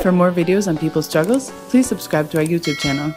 For more videos on people's struggles, please subscribe to our YouTube channel.